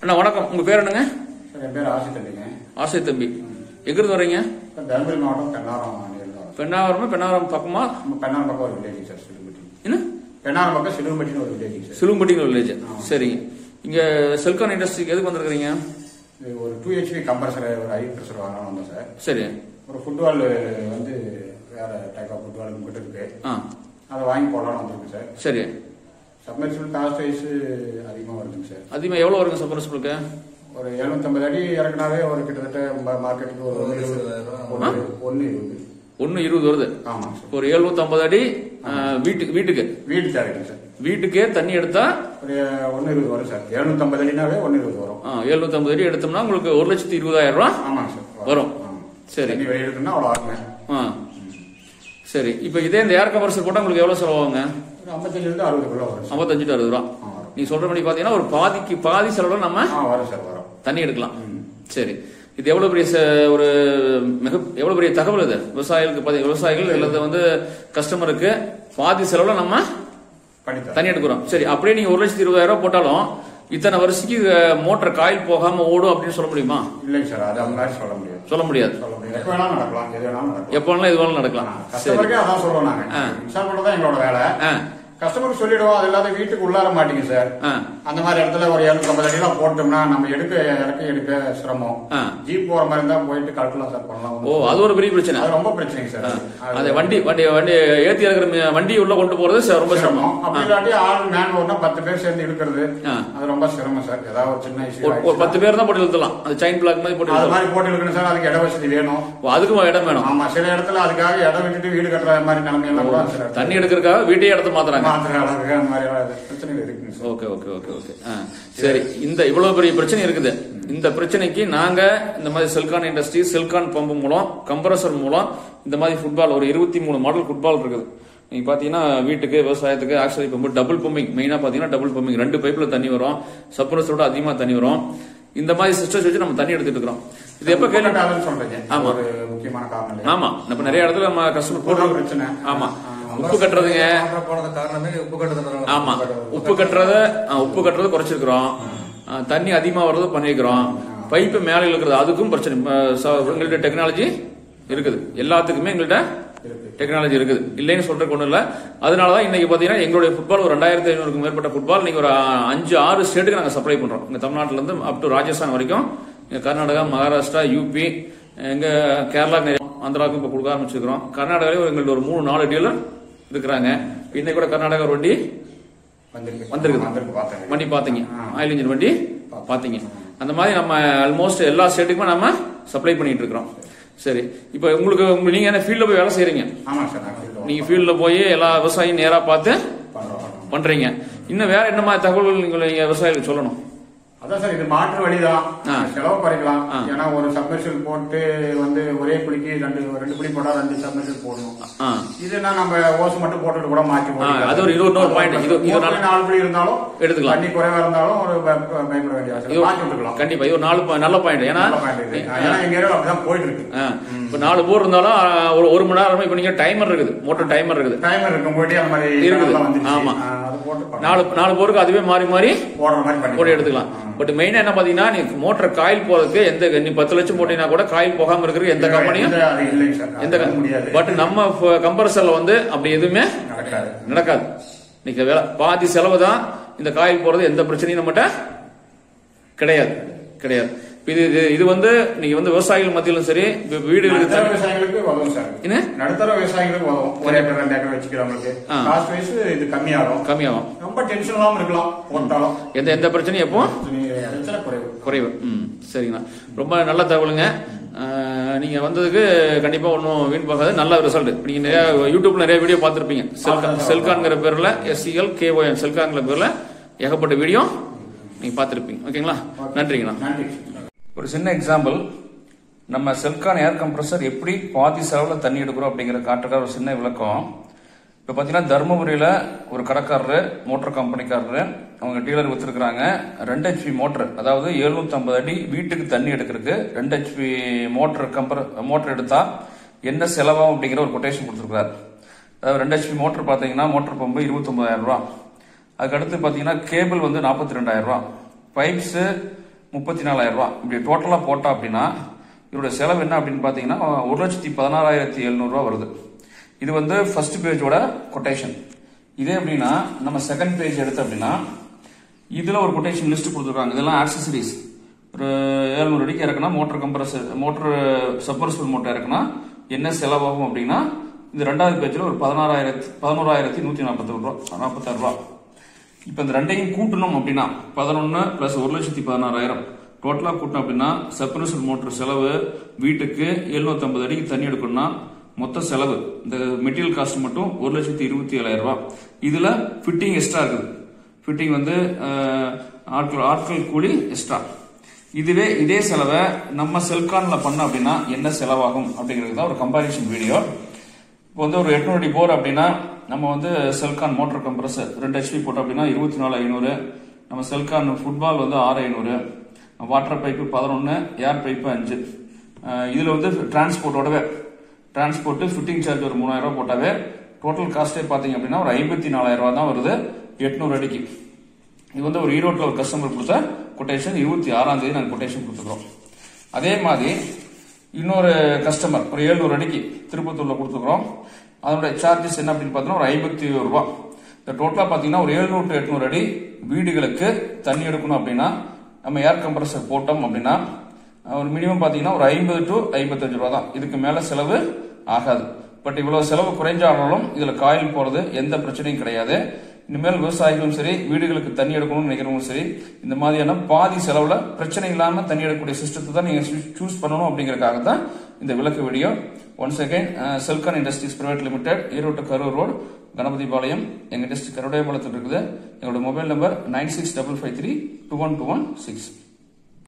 அண்ணா வணக்கம். உங்க பேர் என்னங்க? என் பேர் ஆசி தம்பிங்க. ஆசை தம்பி. எங்கிருந்து வரீங்க தருமபுரி மாவட்டம் பெண்ணாரம் பெண்ணாவரமா பெண்ணாவரம் பக்கமா? பெண்ணாரம் பக்கம் ஒரு வில்லேஜ் சார் சிலும்பட்டி. என்ன? பெண்ணாரம் பக்கம் சிலும்பட்டின்னு ஒரு வில்லேஜ் சார். சிலும்பட்டிங்கிற வில்லேஜ் சரிங்க. இங்க செல்கான் இண்டஸ்ட்ரிக்கு எதுக்கு வந்திருக்கிறீங்க? ஒரு டூ ஹெச்பி கம்ப்ரஸர் ஒரு ஹை ப்ரெஷர் வாங்கணும் வந்தோம் சார். சரி. ஒரு ஃபுட்பால் வந்து வேற டைப் ஆஃப் ஃபுட்பால் நம்மகிட்ட இருக்கு. அதை வாங்கி போடலாம்னு வந்திருக்கு சார். சரி. சப்மெர்சிபிள் காஸ்ட் வைஸ் அதிகமாக வருதுங்க சார். அதிகமாக எவ்வளோ வருங்க சப்பரஸ்பிளுக்கு ஒரு 750 அடி இறக்குனாவே ஒரு கிட்டத்தட்ட மார்க்கெட்டுக்கு ஒரு ஒன்று இருபது ஒன்று இருபது. ஒன்று இருபது வருது? ஆமாங்க சார். ஒரு எழுநூத்தம்பது அடி ஆ, வீட்டுக்கு வீட்டுக்கு? வீடு தேவைங்க சார். வீட்டுக்கே தண்ணி எடுத்தா? ஒரு ஒன்று இருபது வரும் சார். 750 அடினாவே ஒன்று இருபது வரும். எழுநூத்தம்பது அடி எடுத்தோம்னா உங்களுக்கு ஒரு லட்சத்தி இருபதாயிரம் ரூபா ஆமாங்க சார். வரும். சரி. வெளியே எடுக்கணும்னா அவ்வளோ ஆகுங்க. ஆ. சரி இப்போ இதே இந்த ஏர் கம்ப்ரஸர் போட்டால் உங்களுக்கு எவ்வளோ செலவாகுங்க ஐம்பத்தஞ்சிலிருந்து வரும் சார் ஐம்பத்தஞ்சு டு அறுபது ரூபா. நீ சொல்ற மாதிரி பார்த்தீங்கன்னா ஒரு பாதிக்கு பாதி செலவுல நம்ம தண்ணி எடுக்கலாம். சரி. இது எவ்வளவு பெரிய ஒரு மிக எவ்வளவு பெரிய தகவல் இது? விவசாயிகளுக்கு விவசாயிகள் அல்லது வந்து கஸ்டமருக்கு பாதி செலவுல நம்ம தண்ணி எடுக்கிறோம். சரி அப்படியே நீங்க ஒரு லட்சத்தி இருபதாயிரம் ரூபாய் போட்டாலும் இத்தனை வருஷத்துக்கு மோட்டர் காயில் போகாம ஓடும் அப்படின்னு சொல்ல முடியுமா? இல்லைங்க சார் அது மாதிரி சொல்ல முடியாது. சொல்ல முடியாது. சொல்ல முடியாது. எப்போ வேணாலும் நடக்கலாம் எது வேணாலும் நடக்கலாம். எப்போ வேணாலும் இது வேணாலும் நடக்கலாம். கஸ்டமருக்கே அதான் சொல்லுவோம் நாங்க. இன்ஸ்டால் பண்றதா எங்களோட வேலை. ஆ கஸ்டமருக்கு சொல்லிடுவோம் அது இல்லாத வீட்டுக்கு உள்ளார மாட்டீங்க சார் அந்த மாதிரி இடத்துல ஒரு இரநூத்தம்பது அடிலாம் போட்டோம்னா நம்ம எடுக்க இறக்கி எடுக்க சிரமம். ஜீப் போற மாதிரி இருந்தா போயிட்டு கழட்டலாம் சார் பண்ணலாம். ஓ அது ஒரு பெரிய பிரச்சனை. அது ரொம்ப பிரச்சனைங்க சார் அது வண்டி வண்டி வண்டி ஏத்தி இறக்குற வண்டி உள்ள கொண்டு போறது ரொம்ப சிரமம். அப்படி இல்லாட்டி ஆள் மேன் ஒன்னா பத்து பேர் சேர்ந்து இழுக்கிறது ஆ. அது ரொம்ப சிரமம் சார் ஏதாவது ஒரு சின்ன இஷ்யூ ஒரு- பத்து பேர் தான் போட்டு இழுத்தலாம். அது செயின் பிளாக் மாதிரி போட்டு அது மாதிரி போட்டு இழுக்கணும் சார் அதுக்கு இட வசதி வேணும். அதுக்கும் இடம் வேணும். ஆமா சில இடத்துல அதுக்காக இடம் விட்டுட்டு வீடு கட்டுற மாதிரி நிலைமை எல்லாம் கூட தண்ணி எடுக்கிறதுக்காக வீட்டையே இடத்த மாத்துறாங்க. அந்த பிரச்சனைகள் இருக்குங்க ஓகே ஓகே ஓகே ஓகே. சரி இந்த இவ்வளவு பெரிய பிரச்சனை இருக்குது. இந்த பிரச்சனைக்கு நாங்க இந்த மாதிரி செல்கான் இண்டஸ்ட்ரி செல்கான் பம்பு மூலம் கம்ப்ரஸர் மூலம் இந்த மாதிரி ஃபுட்பால் ஒரு இருபத்தி மூணு மாடல் ஃபுட்பால் இருக்குது. நீங்க பாத்தீங்கன்னா வீட்டுக்கு விவசாயத்துக்கு ஆக்சுவலி பம்பு டபுள் பம்பிங் மெயினா பாத்தீங்கன்னா டபுள் பம்பிங் ரெண்டு பைப்ல தண்ணி வரும். சப்ரஸரோட அதிகமா தண்ணி வரும். இந்த மாதிரி சிஸ்டர்ஸ் வச்சு நம்ம தண்ணி எடுத்துட்டு இருக்கிறோம். இது எப்ப கேள்வி ஆமா. ஒரு முக்கியமான காரணம்? ஆமா. இப்ப நிறைய இடத்துல நம்ம கஸ்டமர் போடுற பிரச்சனை. ஆமா. உப்பு கட்டுறதுங்க. வாட்டர் போனது காரணமே உப்பு கட்டுறது ஆமா. உப்பு கட்டுறத. உப்பு கட்டுறத குறைச்சிருக்கிறோம். தண்ணி அதிகமா வர்றது பண்ணிருக்கிறோம். பைப்பு மேல இழுக்கிறது அதுக்கும் பிரச்சனை. எங்கள்ட்ட டெக்னாலஜி இருக்குது. எல்லாத்துக்குமே எங்கள்ட்ட டெக்னாலஜி இருக்குது. இல்லைன்னு சொல்றதுக்கு ஒண்ணும் இல்ல. அதனாலதான் இன்னைக்கு பாத்தீங்கன்னா எங்களுடைய ஃபுட்பால் ஒரு ரெண்டாயிரத்தி ஐநூறுக்கும் மேற்பட்ட ஃபுட்பால் நீங்க ஒரு அஞ்சு ஆறு ஸ்டேட்டுக்கு நாங்க சப்ளை பண்றோம். இங்க தமிழ்நாட்டுல இருந்து அப் டு ராஜஸ்தான் வரைக்கும். இங்க கர்நாடகா மகாராஷ்டிரா யூபி எங்க கேரளா ஆந்திராவுக்கும் இப்ப கொடுக்க ஆரம்பிச்சிருக்கிறோம். கர்நாடகாவிலே எங்கள்ட்ட ஒரு மூணு நாலு டீலர் இருக்கிறாங்க. இன்னைக்கு கூட கர்நாடகா வண்டி வந்திருக்கு. வண்டி பாத்தீங்க. ஆயில் இன்ஜின் வண்டி பாத்தீங்க. அந்த மாதிரி நம்ம ஆல்மோஸ்ட் எல்லா ஸ்டேட்டுக்குமே நம்ம சப்ளை பண்ணிட்டு இருக்கிறோம். சரி. இப்போ உங்களுக்கு உங்க நீங்க என்ன ஃபீல்ட்ல போய் வேலை work நீங்க ஃபீல்ட்ல போய் எல்லா விவசாயியும் நேரா பார்த்து. பண்றீங்க. இன்னும் வேற என்ன மாதிரி தகவல்கள் நீங்க விவசாயிகளுக்கு சொல்லணும்? அதான் சார் இது மாற்று வழிதான். செலவு குறைக்கலாம். ஏன்னா ஒரு சப்மெர்ஷல் போட்டு வந்து ஒரே குழிக்கு ரெண்டு ரெண்டு குழி போட்டா ரெண்டு சப்மெர்ஷல் போடணும். இதுனா நம்ம ஓசு மட்டும் போட்டுட்டு கூட மாற்றி அது ஒரு இன்னொரு point. இது- இது நாலு குழி இருந்தாலும் எடுத்துக்கலாம். தண்ணி குறைவா இருந்தாலும் ஒரு பயப்பட வேண்டிய அவசியம். மாற்றி விட்டுக்கலாம். கண்டிப்பா இது ஒரு நாலு நல்ல பாயிண்ட் ஏன்னா. ஏன்னா எங்க ஏரியாவில் அப்படிதான் போயிட்டு இருக்கு. இப்ப நாலு போர் இருந்தாலும் ஒரு ஒரு மணி நேரம் இப்ப நீங்க டைமர் இருக்குது. மோட்டர் டைமர் இருக்குது. டைமர் இருக்கும் போயிட்டு அந்த மாதிரி இருக்குது. ஆமா. நாலு நாலு போருக்கு அதுவே மாறி மாறி போட்டு எடுத்துக்கலாம். பட் மெயினா என்ன பாத்தீங்கன்னா நீ மோட்டர் காயில் போறதுக்கு எந்த நீ பத்து லட்சம் போட்டீங்கன்னா கூட காயில் போகாம இருக்கிற எந்த கம்பெனியும் எந்த- பட் நம்ம கம்பரசர்ல வந்து அப்படி எதுவுமே நடக்காது. நடக்காது. இன்னைக்கு வேலை பாதி செலவு தான் இந்த காயில் போறது எந்த பிரச்சனையும் நம்மகிட்ட கிடையாது. கிடையாது. இது இது- வந்து நீங்க வந்து விவசாயிகள் மத்தியிலும் சரி தண்ணி- விவசாயிகளுக்கு உதவும் சார். என்ன? நடுத்தர விவசாயிகளுக்கு உதவும். ஒரு ஏக்கர் ரெண்டு ஏக்கர் வச்சுக்கிறவங்களுக்கு. காஸ்ட் வைஸ் இது கம்மியாகும். கம்மியாகும். ரொம்ப டென்ஷன் இல்லாம இருக்கலாம் எந்த எந்த பிரச்சனையும் எப்போ குறைவு குறைவு. ம். சரிங்கண்ணா ரொம்ப நல்ல தகவலுங்க. அஹ், நீங்க வந்ததுக்கு கண்டிப்பா ஒன்றும் வீண் போகாது. நல்ல ரிசல்ட் நீங்க நிறைய யூடியூப்ல நிறைய வீடியோ பார்த்திருப்பீங்க. செல்கான் செல்கான்ங்கிற பேர்ல எஸ்சிஎல் கேஓஎன் செல்கான்ங்கிற பேர்ல ஏகப்பட்ட வீடியோ நீங்க பார்த்திருப்பீங்க. ஓகேங்களா? நன்றிங்கண்ணா. நன்றி. ஒரு சின்ன எக்ஸாம்பிள் நம்ம செல்கான் ஏர் கம்ப்ரஸர் எப்படி பாதி செலவில் தண்ணி எடுக்கிறோம் அப்படிங்கிற காட்டுற ஒரு சின்ன விளக்கம். இப்போ பார்த்தீங்கன்னா தருமபுரியில் ஒரு கடைக்காரரு மோட்டர் கம்பெனிக்காரரு அவங்க டீலர் வச்சிருக்கிறாங்க. ரெண்டு ஹெச்பி மோட்டர் அதாவது 750 அடி வீட்டுக்கு தண்ணி எடுக்கிறதுக்கு ரெண்டு ஹெச்பி மோட்டர் கம்பர் மோட்டர் எடுத்தா என்ன செலவாகும் அப்படிங்கிற ஒரு கொட்டேஷன் கொடுத்துருக்காரு அதாவது ரெண்டு ஹெச்பி மோட்டர் பார்த்தீங்கன்னா மோட்டர் பம்பு இருபத்தொன்பதாயிரம் ரூபா அதுக்கடுத்து பார்த்தீங்கன்னா கேபிள் வந்து நாற்பத்தி ரெண்டாயிரம் ரூபா பைப்ஸு முப்பத்தி நாலாயிரம் ரூபா இப்படி டோட்டலா போட்டா அப்படின்னா இதோட செலவு என்ன அப்படின்னு பாத்தீங்கன்னா ஒரு லட்சத்தி பதினாறாயிரத்தி எழுநூறுவா வருது. இது வந்து ஃபர்ஸ்ட் பேஜோட கொட்டேஷன் இதே அப்படின்னா நம்ம செகண்ட் பேஜ் எடுத்து அப்படின்னா இதுல ஒரு கொட்டேஷன் லிஸ்ட் கொடுத்துருக்காங்க. இதெல்லாம் ஆக்சசரிஸ் ஒரு ஏழ்நூறு அடிக்கு இறக்குனா motor compressor motor submersible motor இறக்குனா என்ன செலவாகும் அப்படின்னா இந்த ரெண்டாவது பேஜில் ஒரு பதினாறாயிரத்தி பதினோராயிரத்தி நூற்றி நாற்பத்தி ரூபா நாற்பத்தாறு ரூபா. இப்போ இந்த ரெண்டையும் கூட்டணும் அப்படின்னா பதினொன்று ப்ளஸ் ஒரு லட்சத்தி பதினாறாயிரம். டோட்டலாக கூட்டணும் அப்படின்னா சப்மர்சிபிள் மோட்டர் செலவு வீட்டுக்கு 750 அடிக்கு தண்ணி எடுக்கணும்னா மொத்த செலவு இந்த மெட்டீரியல் காஸ்ட் மட்டும் ஒரு லட்சத்தி இருபத்தி ஏழாயிரம் ரூபாய். இதுல ஃபிட்டிங் எக்ஸ்ட்ரா இருக்குது. ஃபிட்டிங் வந்து ஆட்கள் ஆட்கள் கூலி எக்ஸ்ட்ரா இதுவே இதே செலவை நம்ம செல்கான்ல பண்ண அப்படின்னா என்ன செலவாகும் அப்படிங்கிறது தான் ஒரு கம்பாரிசன் வீடியோ இப்போ வந்து ஒரு எட்நூறு அடி போர் அப்படின்னா நம்ம வந்து செல்கான் மோட்டர் கம்ப்ரஸர் ரெண்டு ஹெச்பி போட்டோம் அப்படின்னா இருபத்தி நாலு ஐநூறு. நம்ம செல்கான் ஃபுட்பால் வந்து ஆறு ஐநூறு. வாட்டர் பைப்பு பதினொன்று ஏர் பைப்பு அஞ்சு. இதில் வந்து டிரான்ஸ்போர்ட்டோடவே டிரான்ஸ்போர்ட் ஃபிட்டிங் சார்ஜ் ஒரு மூணாயிரம் போட்டாவே டோட்டல் காஸ்டே பாத்தீங்க அப்படின்னா ஒரு ஐம்பத்தி நாலாயிரம் ரூபாய் தான் வருது. எட்நூறு அடிக்கு. இது வந்து ஒரு ஈரோட்டில் ஒரு கஸ்டமர் கொடுத்த கொட்டேஷன் இருபத்தி ஆறாம் தேதி நாங்கள் கொட்டேஷன் கொடுத்துக்கிறோம். அதே மாதிரி இன்னொரு கஸ்டமர் ஒரு எழுநூறு அடிக்கு திருப்பத்தூர்ல கொடுத்துக்கிறோம். அதனுடைய சார்ஜஸ் என்ன அப்படின்னு பார்த்தோம்னா ஒரு ஐம்பத்தி ரூபா. இந்த டோட்டலாக பார்த்தீங்கன்னா ஒரு எழுநூறு டு எட்நூறு அடி வீடுகளுக்கு தண்ணி எடுக்கணும் அப்படின்னா நம்ம ஏர் கம்ப்ரஸர் போட்டோம் அப்படின்னா ஒரு மினிமம் பார்த்தீங்கன்னா ஒரு ஐம்பது டு ஐம்பத்தஞ்சு ரூபா தான். இதுக்கு மேலே செலவு ஆகாது. பட் இவ்வளவு செலவு குறைஞ்சாலும் இதுல காயில் போறது எந்த பிரச்சனையும் கிடையாது. இனிமேல் விவசாயிகளும் சரி வீடுகளுக்கு தண்ணி எடுக்கணும்னு நினைக்கிறவங்களும் சரி இந்த மாதிரியான பாதி செலவுல பிரச்சனை இல்லாம தண்ணி எடுக்கக்கூடிய சிஸ்டத்தை தான் நீங்க சூஸ் பண்ணணும் அப்படிங்கறக்காக தான் இந்த விளக்கு video. Once again Selcon industries private limited Erode Karur road Ganapathi Palayam எங்க டிஸ்ட்ரிக்ட் கருடையபாளையத்தில் இருக்குது. எங்களோட mobile number nine six double five three two one two one six